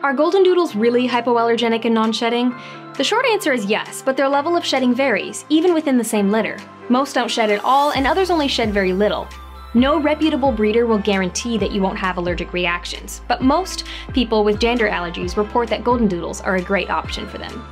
Are golden doodles really hypoallergenic and non-shedding? The short answer is yes, but their level of shedding varies, even within the same litter. Most don't shed at all, and others only shed very little. No reputable breeder will guarantee that you won't have allergic reactions, but most people with dander allergies report that golden doodles are a great option for them.